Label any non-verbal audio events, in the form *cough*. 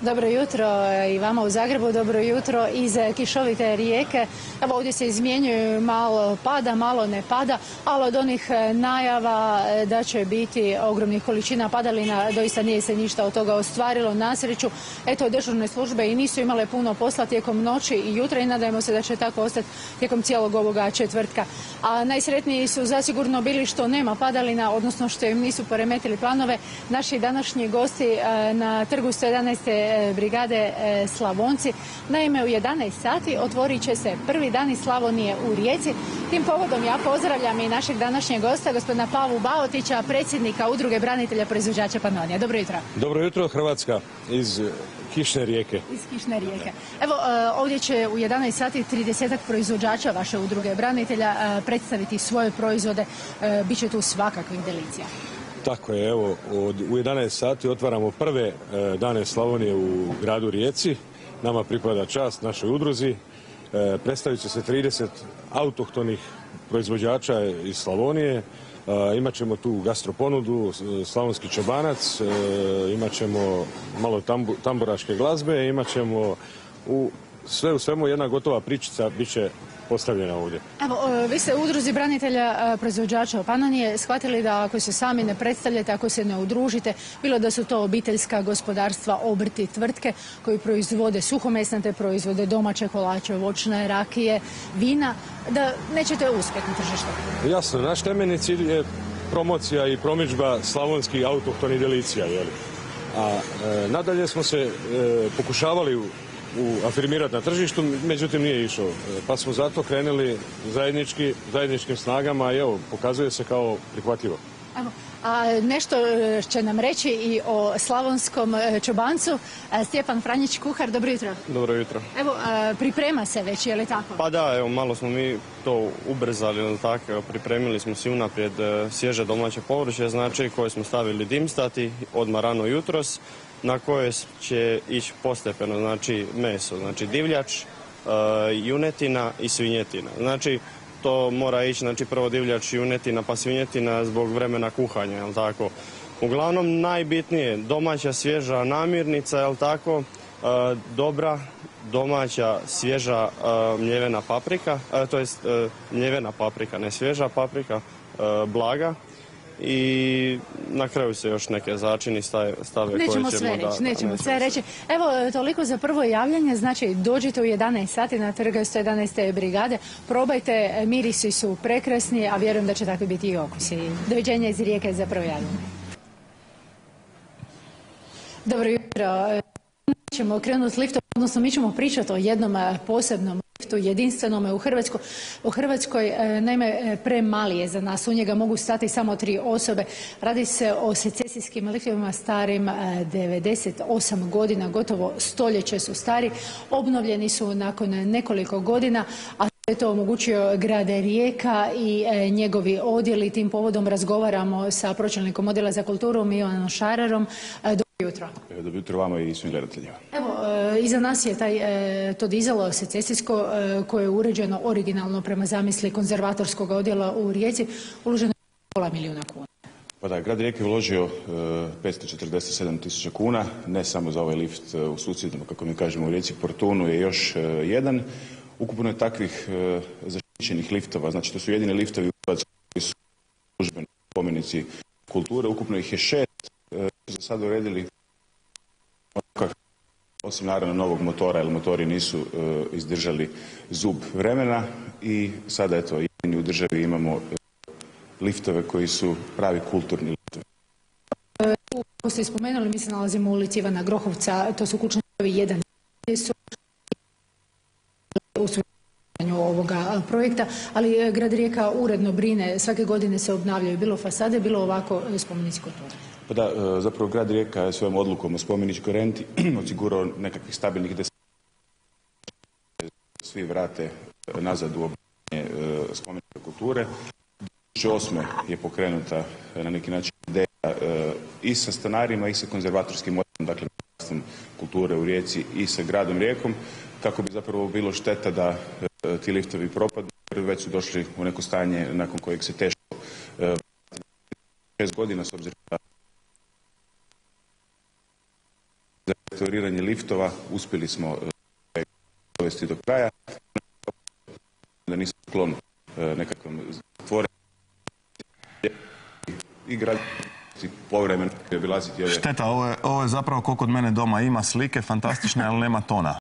Dobro jutro i vama u Zagrebu, dobro jutro iz kišovite rijeke. Evo ovdje se izmjenjuju malo pada, malo ne pada, ali od onih najava da će biti ogromnih količina padalina doista nije se ništa od toga ostvarilo. Na sreću, eto, dežurne službe i nisu imale puno posla tijekom noći i jutra i nadajmo se da će tako ostati tijekom cijelog ovoga četvrtka. A najsretniji su zasigurno bili što nema padalina, odnosno što im nisu poremetili planove. Naši današnji gosti na trgu 111 brigade e, Slavonci. Naime, u 11 sati otvorit će se prvi dan iz Slavonije u Rijeci. Tim povodom ja pozdravljam i našeg današnjeg gosta, gospodina Pavu Baotića, predsjednika Udruge branitelja proizvođača Panonija. Dobro jutro. Dobro jutro, Hrvatska iz Kišne rijeke. Iz Kišne rijeke. Evo, e, ovdje će u 11 sati 30 proizvođača vaše udruge branitelja e, predstaviti svoje proizvode. Biće tu svakakvih delicija. Tako je, evo, od, u 11 sati otvaramo prve e, dane Slavonije u gradu Rijeci. Nama pripada čast našoj udruzi. E, predstavit će se 30 autohtonih proizvođača iz Slavonije. E, tu gastroponudu, slavonski čobanac, imat ćemo malo tamburaške glazbe, imat ćemo u, sve u svemu jedna gotova pričica bit će postavljena ovdje. Evo, e, vi ste u udruzi branitelja e, proizvođača Panonije shvatili da ako se sami ne predstavljate, ako se ne udružite, bilo da su to obiteljska gospodarstva, obrti, tvrtke koji proizvode suhomesnate proizvode, domaće kolače, voćne, rakije, vina, da nećete uspjeti na tržištu. Jasno, naš temeljni cilj je promocija i promičba slavonskih autohtonih delicija, jeli? A e, nadalje smo se pokušavali u afirmirati na tržištu, međutim nije išao. Pa smo zato krenuli zajednički, zajedničkim snagama i evo, pokazuje se kao prihvatljivo. A nešto e, će nam reći i o slavonskom e, čobancu. E, Stjepan Franjić, kuhar, dobro jutro. Dobro jutro. Evo, priprema se već, je li tako? Pa da, evo, malo smo mi to ubrzali, ili tako, pripremili smo si unaprijed svježe domaće povrće, znači koje smo stavili dimstati odmah rano jutros na koje će ići postepeno, znači meso, znači divljač, e, junetina i svinjetina. Znači, to mora ići, znači prvo divljač, junetina pa svinjetina zbog vremena kuhanja, jel tako? Uglavnom najbitnije domaća svježa namirnica, jel tako? E, dobra domaća svježa e, mljevena paprika, to jest mljevena paprika, ne svježa paprika, blaga i na kraju se još neke začini stave, stave nećemo koje ćemo sve reći, nećemo sve reći. Evo, toliko za prvo javljanje, znači dođite u 11 sati na trga 111. brigade, probajte, mirisi su prekrasni, a vjerujem da će takvi biti i okusi. Doviđenja iz Rijeke za prvo javljanje. Dobro jutro. Ćemo krenuti s liftom, odnosno mi ćemo pričati o jednom posebnom liftu, jedinstvenome u Hrvatskoj. U Hrvatskoj, e, naime, e, premali je za nas. U njega mogu stati samo tri osobe. Radi se o secesijskim liftovima starim 98 e, godina, gotovo stoljeće su stari. Obnovljeni su nakon nekoliko godina, a je to omogućio grad Rijeka i njegovi odjeli. Tim povodom razgovaramo sa pročelnikom odjela za kulturu Milanom Šararom. Jutro. Dobro jutro vama i svim gledateljima. Evo, e, iza nas je taj, e, to dizelo secesijsko e, koje je uređeno originalno prema zamisli konzervatorskog odjela u Rijeci. Uloženo je pola milijuna kuna. Pa da, grad Rijeke je uložio 547 tisuća kuna, ne samo za ovaj lift u susjednom, kako mi kažemo u Rijeci Portunu je još jedan. Ukupno je takvih zaštićenih liftova, znači to su jedini liftovi u Hrvatskoj koji su službeni spomenici kulture, ukupno ih je šest za sad uredili osim naravno novog motora, jer motori nisu e, izdržali zub vremena i sada eto, jedini u državi imamo e, liftove koji su pravi kulturni liftovi. Kako ste spomenuli, mi se nalazimo u ulici Ivana Grohovca, to su kućni jedan u ovoga projekta, ali e, grad Rijeka uredno brine, svake godine se obnavljaju bilo fasade, bilo ovako spomenici kulture. Da, e, zapravo grad Rijeka je svojom odlukom o spomeničkoj renti *clears throat* osigurao nekakvih stabilnih deset svi vrate nazad u obnavljanje e, spomeničke kulture. 2008. je pokrenuta na neki način ideja i sa stanarima i sa konzervatorskim odjelom, dakle kulture u Rijeci i sa gradom Rijekom, kako bi zapravo bilo šteta da ti liftovi propadnu, jer već su došli u neko stanje nakon kojeg se teško šest godina s obzirom da restauriranje liftova uspjeli smo e, dovesti do kraja. Da nisam sklon e, nekakvom tvore i povremeno obilaziti ove Šteta, ovo je, ovo je zapravo ko kod mene doma ima slike fantastične, ali nema tona.